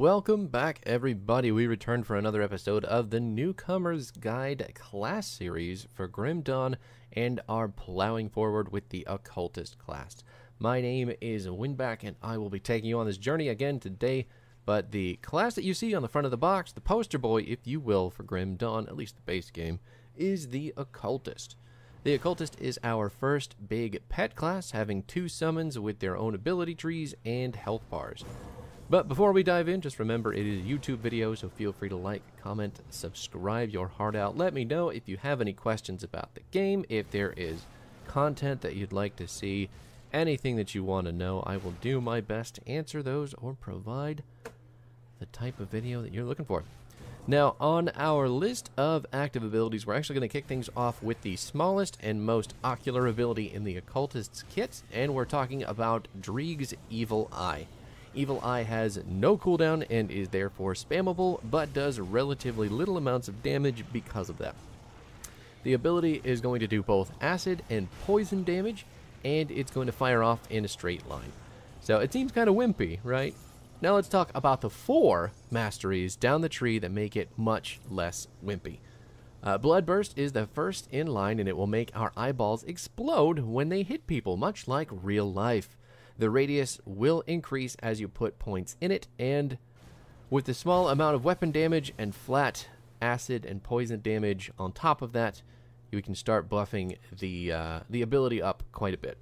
Welcome back, everybody. We returned for another episode of the Newcomer's Guide class series for Grim Dawn and are plowing forward with the Occultist class. My name is Winback, and I will be taking you on this journey again today. But the class that you see on the front of the box, the poster boy, if you will, for Grim Dawn, at least the base game, is the Occultist. The Occultist is our first big pet class, having two summons with their own ability trees and health bars. But before we dive in, just remember it is a YouTube video, so feel free to like, comment, subscribe your heart out. Let me know if you have any questions about the game, if there is content that you'd like to see, anything that you want to know. I will do my best to answer those or provide the type of video that you're looking for. Now, on our list of active abilities, we're actually going to kick things off with the smallest and most ocular ability in the Occultist's kit, and we're talking about Dreeg's Evil Eye. Evil Eye has no cooldown and is therefore spammable, but does relatively little amounts of damage because of that. The ability is going to do both acid and poison damage, and it's going to fire off in a straight line. So it seems kind of wimpy, right? Now let's talk about the four masteries down the tree that make it much less wimpy. Uh, Bloodburst is the first in line, and it will make our eyeballs explode when they hit people, much like real life. The radius will increase as you put points in it, and with the small amount of weapon damage and flat acid and poison damage on top of that, you can start buffing the uh, the ability up quite a bit.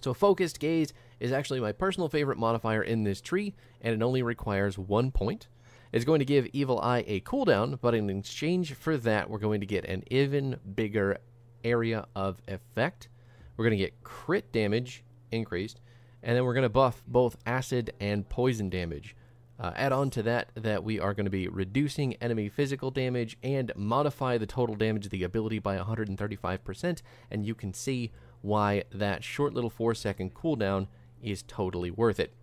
So focused gaze is actually my personal favorite modifier in this tree, and it only requires one point. It's going to give Evil Eye a cooldown, but in exchange for that, we're going to get an even bigger area of effect. We're going to get crit damage increased, and then we're going to buff both acid and poison damage. Uh, add on to that that we are going to be reducing enemy physical damage and modify the total damage of the ability by 135%, and you can see why that short little 4 second cooldown is totally worth it.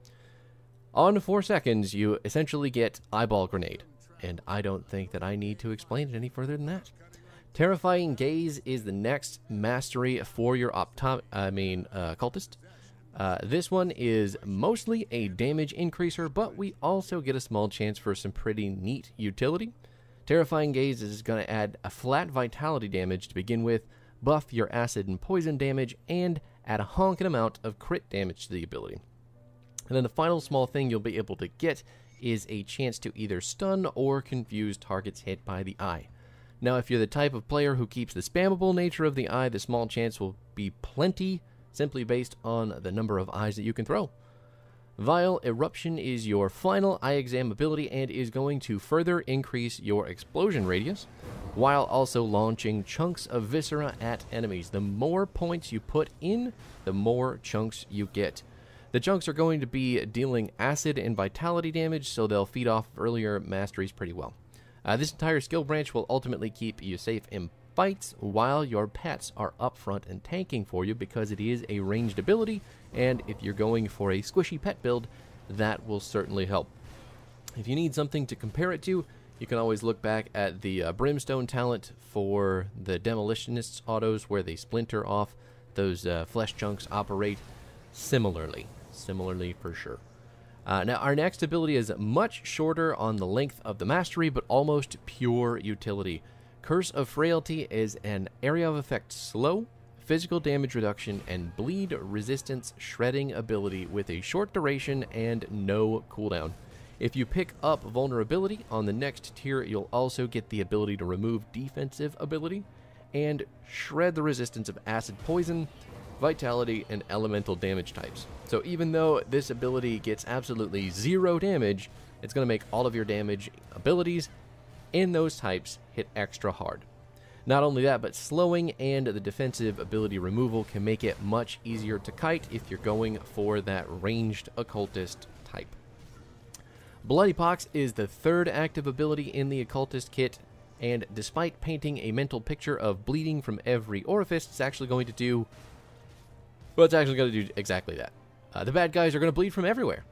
On 4 seconds, you essentially get Eyeball Grenade, and I don't think that I need to explain it any further than that. Terrifying Gaze is the next mastery for your optom- I mean, uh, cultist. Uh, this one is mostly a damage increaser, but we also get a small chance for some pretty neat utility. Terrifying Gaze is going to add a flat vitality damage to begin with, buff your acid and poison damage, and add a honking amount of crit damage to the ability. And then the final small thing you'll be able to get is a chance to either stun or confuse targets hit by the eye. Now, if you're the type of player who keeps the spammable nature of the eye, the small chance will be plenty simply based on the number of eyes that you can throw. Vile Eruption is your final eye exam ability and is going to further increase your explosion radius while also launching chunks of viscera at enemies. The more points you put in, the more chunks you get. The chunks are going to be dealing acid and vitality damage, so they'll feed off earlier masteries pretty well. Uh, this entire skill branch will ultimately keep you safe in fights while your pets are up front and tanking for you because it is a ranged ability, and if you're going for a squishy pet build, that will certainly help. If you need something to compare it to, you can always look back at the uh, Brimstone talent for the Demolitionists autos where they splinter off. Those uh, flesh chunks operate similarly. Similarly, for sure. Uh, now, our next ability is much shorter on the length of the mastery, but almost pure utility. Curse of Frailty is an area of effect slow, physical damage reduction, and bleed resistance shredding ability with a short duration and no cooldown. If you pick up Vulnerability on the next tier, you'll also get the ability to remove defensive ability and shred the resistance of acid poison, vitality, and elemental damage types. So even though this ability gets absolutely zero damage, it's going to make all of your damage abilities in those types hit extra hard. Not only that, but slowing and the defensive ability removal can make it much easier to kite if you're going for that ranged occultist type. Bloody Pox is the third active ability in the occultist kit, and despite painting a mental picture of bleeding from every orifice, it's actually going to do. Well, it's actually going to do exactly that. Uh, the bad guys are going to bleed from everywhere.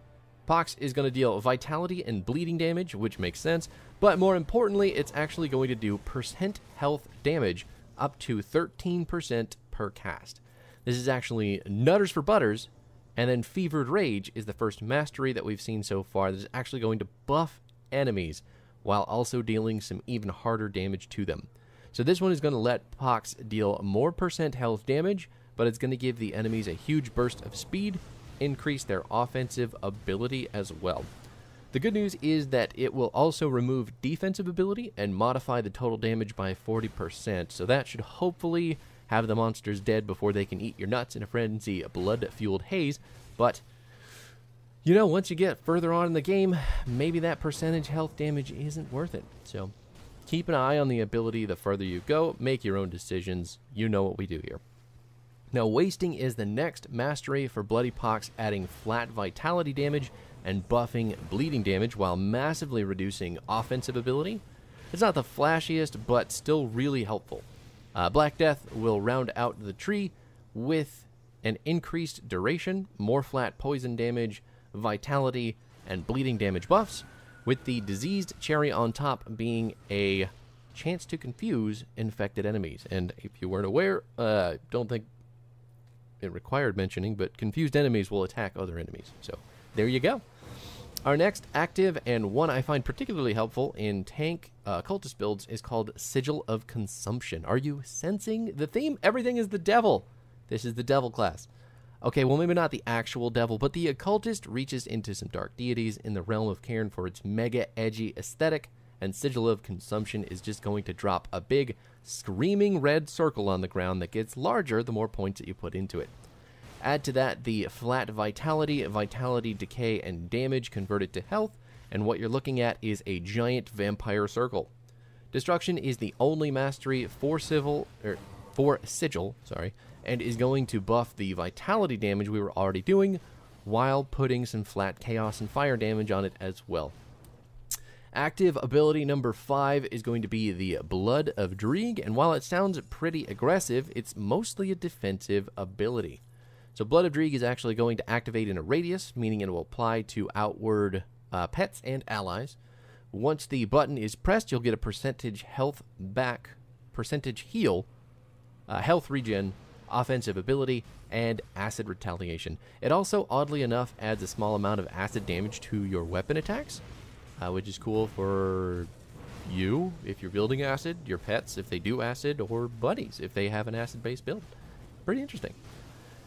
Pox is going to deal vitality and bleeding damage, which makes sense, but more importantly, it's actually going to do percent health damage up to 13% per cast. This is actually nutters for butters, And then Fevered Rage is the first mastery that we've seen so far that is actually going to buff enemies while also dealing some even harder damage to them. So this one is going to let Pox deal more percent health damage, but it's going to give the enemies a huge burst of speed, increase their offensive ability as well. The good news is that it will also remove defensive ability and modify the total damage by 40%, so that should hopefully have the monsters dead before they can eat your nuts in a frenzy of blood-fueled haze, but you know, once you get further on in the game, maybe that percentage health damage isn't worth it. So keep an eye on the ability the further you go, make your own decisions. You know what we do here. Now, wasting is the next mastery for Bloody Pox, adding flat vitality damage and buffing bleeding damage while massively reducing offensive ability. It's not the flashiest, but still really helpful. Uh, Black Death will round out the tree with an increased duration, more flat poison damage, vitality, and bleeding damage buffs, with the diseased cherry on top being a chance to confuse infected enemies. And if you weren't aware, uh, don't think it required mentioning, but confused enemies will attack other enemies. So there you go. Our next active and one I find particularly helpful in tank uh, cultist builds is called Sigil of Consumption. Are you sensing the theme? Everything is the devil. This is the devil class. Okay, well, maybe not the actual devil, but the occultist reaches into some dark deities in the realm of Cairn for its mega edgy aesthetic, and Sigil of Consumption is just going to drop a big, screaming red circle on the ground that gets larger the more points that you put into it. Add to that the flat vitality, vitality decay, and damage converted to health, and what you're looking at is a giant vampire circle. Destruction is the only mastery for civil er, for sigil, sorry, and is going to buff the vitality damage we were already doing while putting some flat chaos and fire damage on it as well. Active ability number 5 is going to be the Blood of Dreeg, and while it sounds pretty aggressive, it's mostly a defensive ability. So Blood of Dreeg is actually going to activate in a radius, meaning it will apply to outward uh, pets and allies. Once the button is pressed, you'll get a percentage health back, percentage heal, uh, health regen offensive ability, and acid retaliation. It also, oddly enough, adds a small amount of acid damage to your weapon attacks, uh, which is cool for you if you're building acid, your pets if they do acid, or buddies if they have an acid based build. Pretty interesting.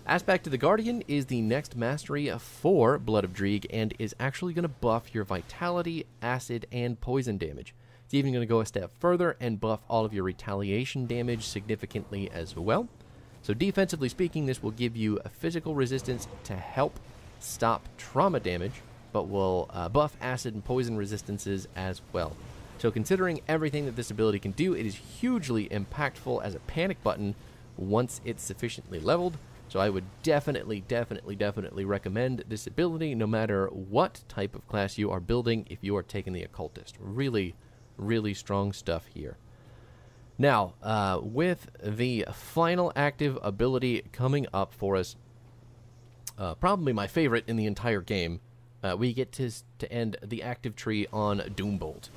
Aspect of the Guardian is the next mastery for Blood of Dreeg and is actually going to buff your vitality, acid, and poison damage. It's even going to go a step further and buff all of your retaliation damage significantly as well. So defensively speaking, this will give you a physical resistance to help stop trauma damage, but will uh, buff acid and poison resistances as well. So considering everything that this ability can do, it is hugely impactful as a panic button once it's sufficiently leveled. So I would definitely, definitely, definitely recommend this ability no matter what type of class you are building if you are taking the occultist. Really, really strong stuff here. Now, uh, with the final active ability coming up for us, uh, probably my favorite in the entire game, uh, we get to, to end the active tree on Doombolt.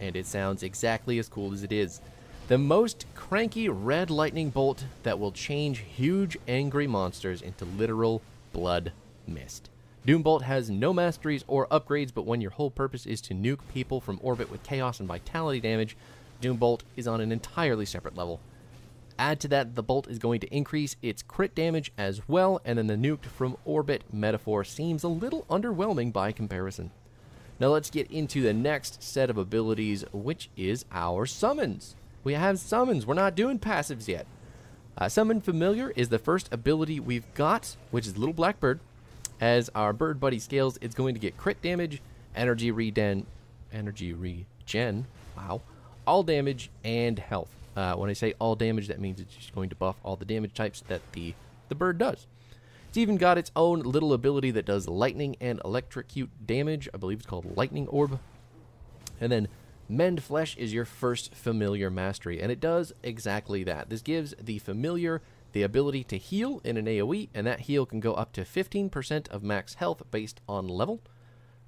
And it sounds exactly as cool as it is. The most cranky red lightning bolt that will change huge angry monsters into literal blood mist. Doombolt has no masteries or upgrades, but when your whole purpose is to nuke people from orbit with chaos and vitality damage, Doombolt is on an entirely separate level. Add to that, the bolt is going to increase its crit damage as well, and then the nuked from orbit metaphor seems a little underwhelming by comparison. Now let's get into the next set of abilities, which is our summons. We have summons, we're not doing passives yet. Uh, Summon Familiar is the first ability we've got, which is Little Blackbird. As our bird buddy scales, it's going to get crit damage, energy regen, energy regen, wow, all damage and health. Uh, when I say all damage, that means it's just going to buff all the damage types that the, the bird does. It's even got its own little ability that does lightning and electrocute damage. I believe it's called Lightning Orb. And then Mend Flesh is your first familiar mastery, and it does exactly that. This gives the familiar the ability to heal in an AoE, and that heal can go up to 15% of max health based on level.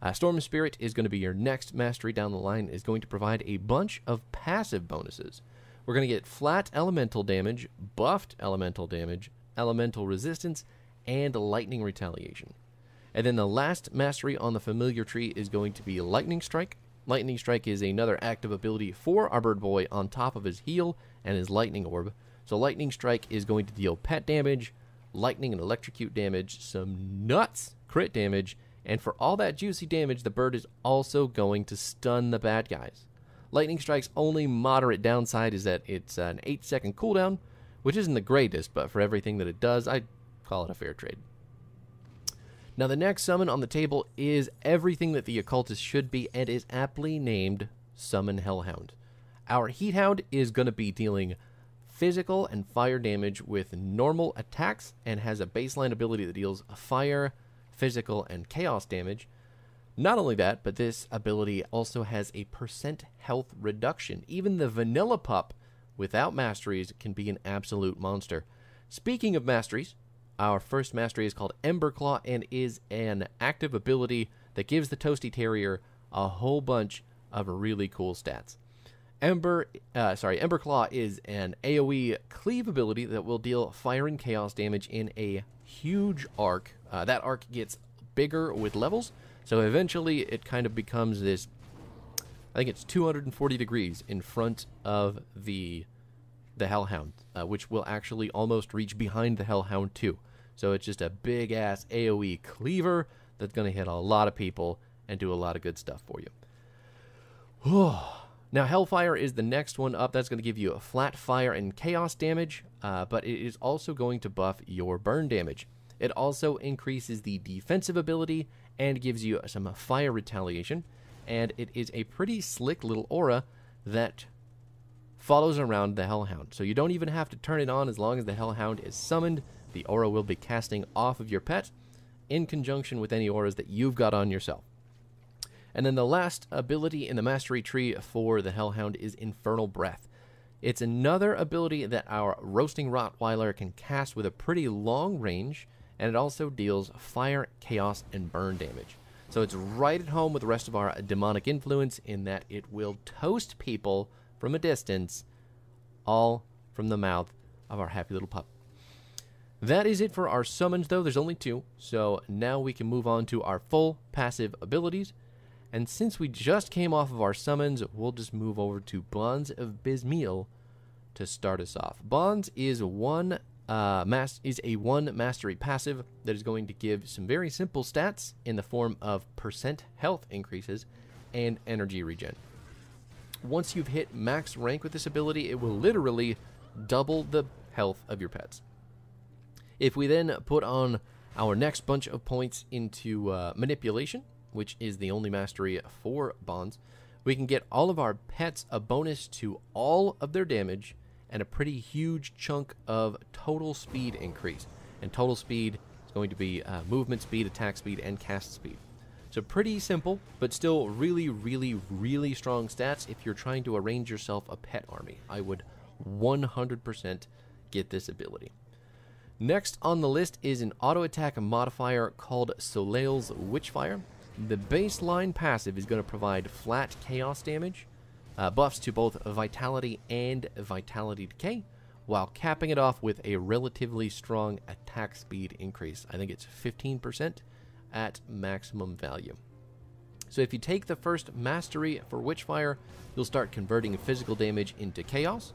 Uh, Storm Spirit is going to be your next mastery down the line, is going to provide a bunch of passive bonuses. We're going to get flat elemental damage, buffed elemental damage, elemental resistance, and lightning retaliation. And then the last mastery on the familiar tree is going to be Lightning Strike. Lightning Strike is another active ability for our bird boy on top of his heal and his lightning orb. So Lightning Strike is going to deal pet damage, lightning and electrocute damage, some nuts crit damage, and for all that juicy damage, the bird is also going to stun the bad guys. Lightning Strike's only moderate downside is that it's an 8 second cooldown, which isn't the greatest, but for everything that it does, I call it a fair trade. Now, the next summon on the table is everything that the occultist should be and is aptly named Summon Hellhound. Our Heat Hound is going to be dealing physical and fire damage with normal attacks and has a baseline ability that deals fire, physical, and chaos damage. Not only that, but this ability also has a percent health reduction. Even the vanilla pup without masteries can be an absolute monster. Speaking of masteries, our first mastery is called Emberclaw and is an active ability that gives the Toasty Terrier a whole bunch of really cool stats. Ember, uh, sorry, Emberclaw is an AOE cleave ability that will deal fire and chaos damage in a huge arc. Uh, that arc gets bigger with levels, so eventually it kind of becomes this. I think it's 240 degrees in front of the the Hellhound, uh, which will actually almost reach behind the Hellhound too. So it's just a big ass AoE cleaver that's going to hit a lot of people and do a lot of good stuff for you. now, Hellfire is the next one up. That's going to give you a flat fire and chaos damage, uh, but it is also going to buff your burn damage. It also increases the defensive ability and gives you some fire retaliation. And it is a pretty slick little aura that follows around the Hellhound. So you don't even have to turn it on as long as the Hellhound is summoned the aura will be casting off of your pet in conjunction with any auras that you've got on yourself. And then the last ability in the mastery tree for the Hellhound is Infernal Breath. It's another ability that our Roasting Rottweiler can cast with a pretty long range, and it also deals fire, chaos, and burn damage. So it's right at home with the rest of our demonic influence in that it will toast people from a distance, all from the mouth of our happy little pup. That is it for our summons, though. There's only two. So now we can move on to our full passive abilities. And since we just came off of our summons, we'll just move over to Bonds of Bysmiel to start us off. Bonds is one uh, is a one mastery passive that is going to give some very simple stats in the form of percent health increases and energy regen. Once you've hit max rank with this ability, it will literally double the health of your pets. If we then put on our next bunch of points into uh, manipulation, which is the only mastery for bonds, we can get all of our pets a bonus to all of their damage and a pretty huge chunk of total speed increase. And total speed is going to be uh, movement speed, attack speed, and cast speed. So pretty simple, but still really, really, really strong stats if you're trying to arrange yourself a pet army. I would 100% get this ability. Next on the list is an auto attack modifier called Solael's Witchfire. The baseline passive is going to provide flat chaos damage, uh, buffs to both vitality and vitality decay, while capping it off with a relatively strong attack speed increase. I think it's 15% at maximum value. So if you take the first mastery for Witchfire, you'll start converting physical damage into chaos,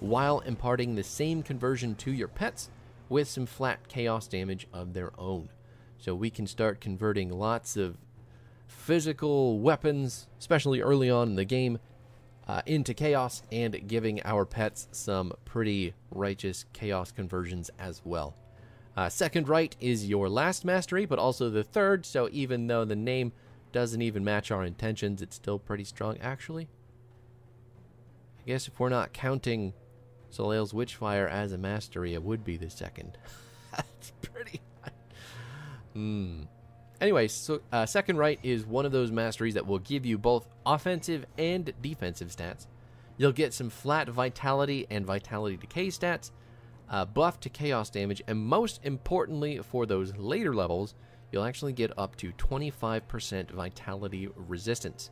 while imparting the same conversion to your pets with some flat chaos damage of their own. So we can start converting lots of physical weapons, especially early on in the game, uh, into chaos and giving our pets some pretty righteous chaos conversions as well. Uh, Second Rite is your last mastery, but also the third, so even though the name doesn't even match our intentions, it's still pretty strong. Actually, I guess if we're not counting Solael's Witchfire as a mastery, it would be the second. That's pretty. Hmm. Anyway, so uh, Second Rite is one of those masteries that will give you both offensive and defensive stats. You'll get some flat vitality and vitality decay stats, uh, buff to chaos damage, and most importantly, for those later levels, you'll actually get up to 25% vitality resistance.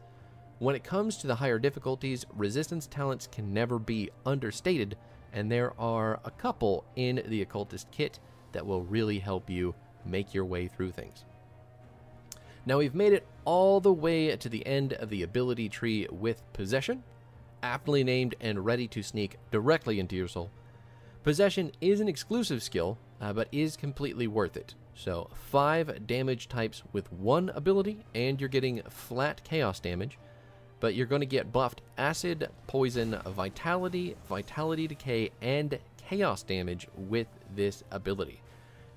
When it comes to the higher difficulties, resistance talents can never be understated, and there are a couple in the occultist kit that will really help you make your way through things. Now we've made it all the way to the end of the ability tree with Possession, aptly named and ready to sneak directly into your soul. Possession is an exclusive skill, uh, but is completely worth it. So, 5 damage types with one ability, and you're getting flat chaos damage, but you're going to get buffed acid, poison, vitality, vitality decay, and chaos damage with this ability.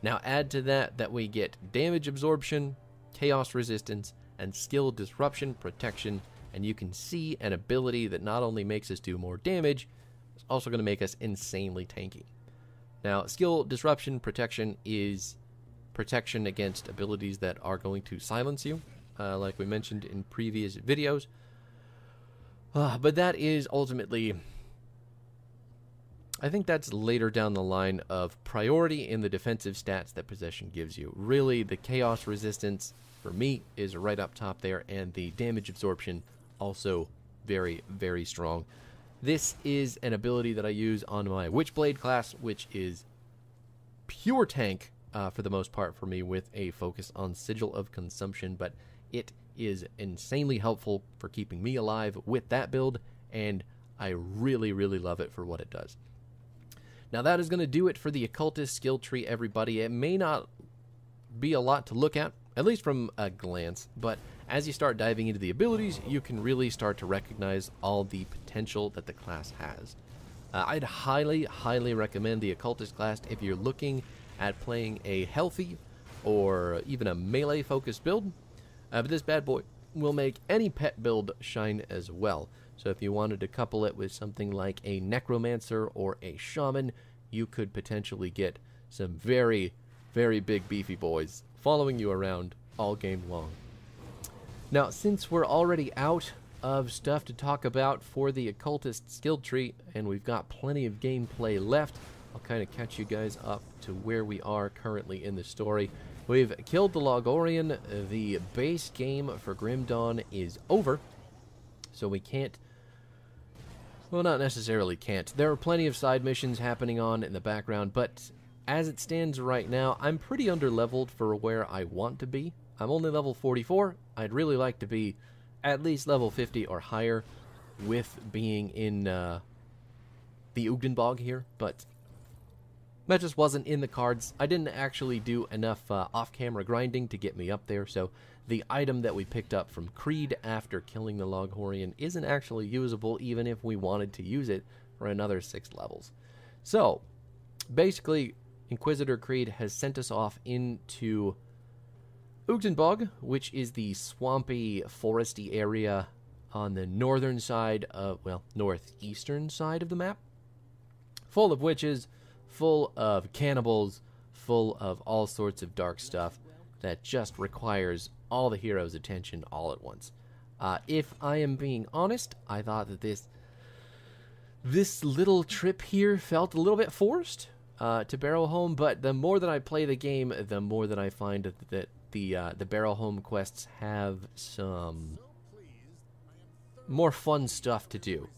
Now, add to that that we get damage absorption, chaos resistance, and skill disruption protection, and you can see an ability that not only makes us do more damage, it's also going to make us insanely tanky. Now, skill disruption protection is protection against abilities that are going to silence you, uh, like we mentioned in previous videos. Uh, but that is ultimately I think that's later down the line of priority in the defensive stats that possession gives you. Really, the chaos resistance for me is right up top there, and the damage absorption also very, very strong. This is an ability that I use on my Witchblade class, which is pure tank uh, for the most part for me with a focus on Sigil of Consumption, but it is insanely helpful for keeping me alive with that build, and I really, really love it for what it does. Now that is going to do it for the occultist skill tree, everybody. It may not be a lot to look at, at least from a glance, but as you start diving into the abilities, you can really start to recognize all the potential that the class has. Uh, I'd highly, highly recommend the occultist class if you're looking at playing a healthy or even a melee focused build. Uh, but this bad boy will make any pet build shine as well. So if you wanted to couple it with something like a necromancer or a shaman, you could potentially get some very, very big beefy boys following you around all game long. Now, since we're already out of stuff to talk about for the occultist skill tree, and we've got plenty of gameplay left, I'll kind of catch you guys up to where we are currently in the story. We've killed the Loghorrean. The base game for Grim Dawn is over, so we can't well, not necessarily can't. There are plenty of side missions happening on in the background, but as it stands right now, I'm pretty underleveled for where I want to be. I'm only level 44. I'd really like to be at least level 50 or higher with being in uh, the Ugdenbog here, but that just wasn't in the cards. I didn't actually do enough uh, off-camera grinding to get me up there, so the item that we picked up from Creed after killing the Loghorn isn't actually usable even if we wanted to use it for another six levels. So, basically, Inquisitor Creed has sent us off into Ugdenbog, which is the swampy, foresty area on the northern side of, well, northeastern side of the map, full of witches, full of cannibals, full of all sorts of dark stuff that just requires all the heroes' attention all at once. Uh, if I am being honest, I thought that this this little trip here felt a little bit forced uh, to home, but the more that I play the game, the more that I find that, the uh, the Barrowholme quests have some more fun stuff to do.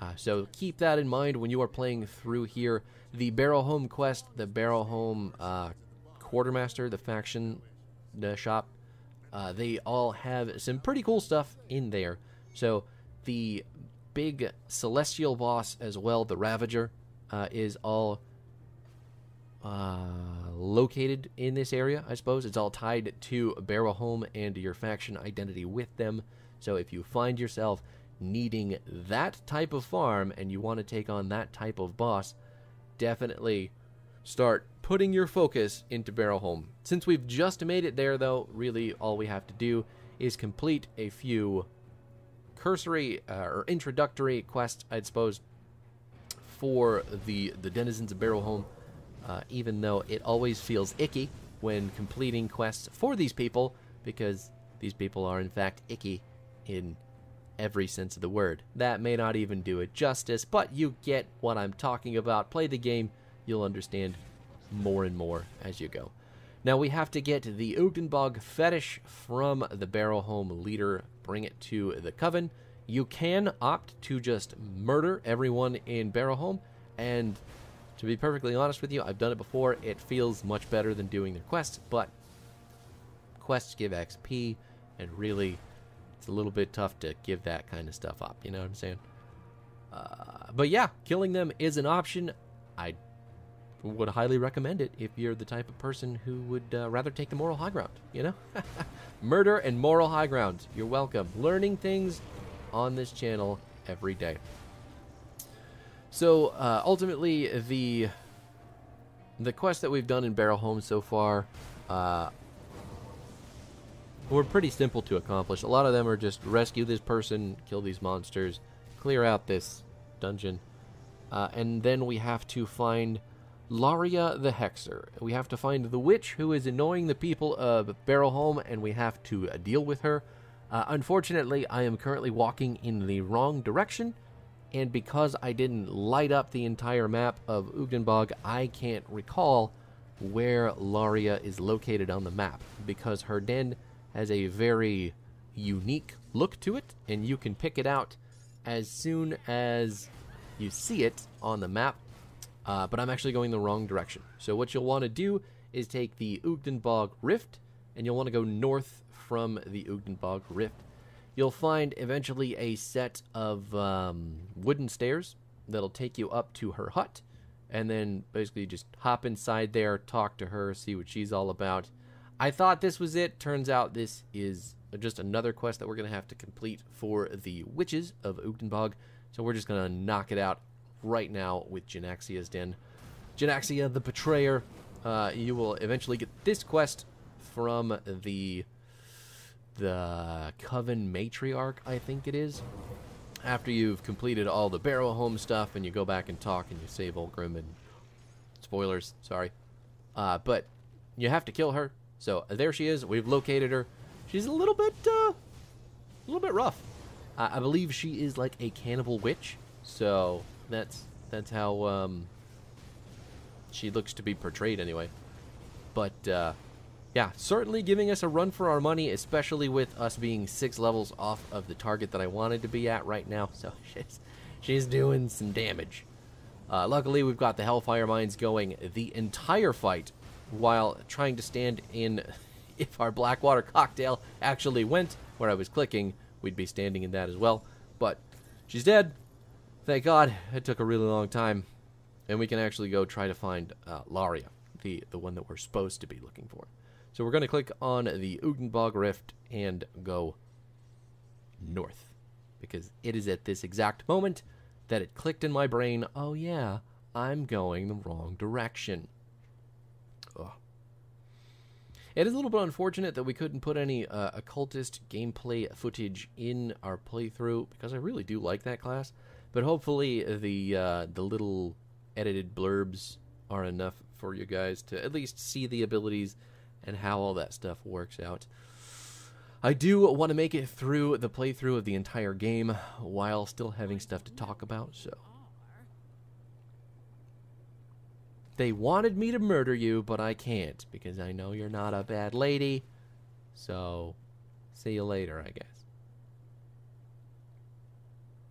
Uh, so keep that in mind when you are playing through here. The barrel home quest, the Barrowholme uh, Quartermaster, the faction the shop, uh, they all have some pretty cool stuff in there. So the big celestial boss as well, the Ravager, uh, is all uh, located in this area. I suppose it's all tied to Barrowholme and your faction identity with them. So if you find yourself needing that type of farm and you want to take on that type of boss, definitely start putting your focus into Barrowholme. Since we've just made it there, though, really all we have to do is complete a few cursory uh, or introductory quests, I suppose, for the the denizens of Barrowholme. Uh, even though it always feels icky when completing quests for these people, because these people are in fact icky in every sense of the word. That may not even do it justice, but you get what I'm talking about. Play the game, you'll understand more and more as you go. Now we have to get the Ugdenbog fetish from the Barrowholme leader, bring it to the Coven. You can opt to just murder everyone in Barrowholme, and To be perfectly honest with you, I've done it before. It feels much better than doing their quests, but quests give XP, and really, it's a little bit tough to give that kind of stuff up. You know what I'm saying? Uh, but yeah, killing them is an option. I would highly recommend it if you're the type of person who would uh, rather take the moral high ground. You know, murder and moral high ground. You're welcome. Learning things on this channel every day. So uh, ultimately, the the quest that we've done in Barrowholme so far uh, were pretty simple to accomplish. A lot of them are just rescue this person, kill these monsters, clear out this dungeon, uh, and then we have to find Laria the Hexer. We have to find the witch who is annoying the people of Barrowholme, and we have to uh, deal with her. Uh, unfortunately, I am currently walking in the wrong direction, and because I didn't light up the entire map of Ugdenbog, I can't recall where Laria is located on the map, because her den has a very unique look to it, and you can pick it out as soon as you see it on the map. Uh, but I'm actually going the wrong direction. So what you'll want to do is take the Ugdenbog Rift, and you'll want to go north from the Ugdenbog Rift. You'll find eventually a set of um, wooden stairs that'll take you up to her hut, and then basically just hop inside there, talk to her, see what she's all about. I thought this was it. Turns out this is just another quest that we're going to have to complete for the Witches of Ugdenbog. So we're just going to knock it out right now with Janaxia's Den. Janaxia, the Betrayer. Uh, you will eventually get this quest from the the Coven Matriarch, I think it is. After you've completed all the Barrowholme stuff and you go back and talk and you save Ulgrim and spoilers, sorry. Uh, but you have to kill her. So there she is. We've located her. She's a little bit, uh, a little bit rough. I, I believe she is like a cannibal witch. So that's that's how um, she looks to be portrayed anyway. But uh, yeah, certainly giving us a run for our money, especially with us being six levels off of the target that I wanted to be at right now. So she's, she's doing some damage. Uh, luckily, we've got the Hellfire Mines going the entire fight while trying to stand in. If our Blackwater cocktail actually went where I was clicking, we'd be standing in that as well. But she's dead. Thank God. It took a really long time. And we can actually go try to find uh, Laria, the, the one that we're supposed to be looking for. So we're going to click on the Ugdenbog Rift and go north. Because it is at this exact moment that it clicked in my brain, oh yeah, I'm going the wrong direction. Ugh. It is a little bit unfortunate that we couldn't put any uh, occultist gameplay footage in our playthrough because I really do like that class. But hopefully the uh, the little edited blurbs are enough for you guys to at least see the abilities and how all that stuff works out. I do want to make it through the playthrough of the entire game while still having stuff to talk about, so. They wanted me to murder you, but I can't because I know you're not a bad lady. So, see you later, I guess.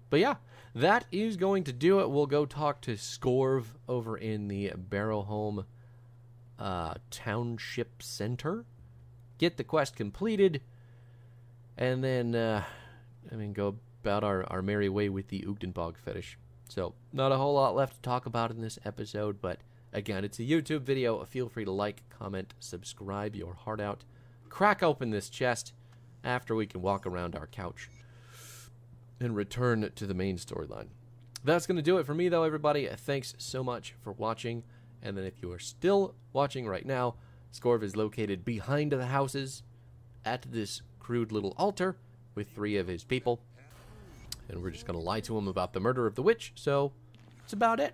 But yeah, that is going to do it. We'll go talk to Scorv over in the Barrowholme uh, Township Center, get the quest completed, and then, uh, I mean, go about our, our merry way with the Ugdenbog fetish. So, not a whole lot left to talk about in this episode, but again, it's a YouTube video. Feel free to like, comment, subscribe your heart out. Crack open this chest after we can walk around our couch and return to the main storyline. That's going to do it for me, though, everybody. Thanks so much for watching. And then if you are still watching right now, Scorv is located behind the houses at this crude little altar with three of his people. And we're just going to lie to him about the murder of the witch. So, that's about it.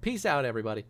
Peace out, everybody.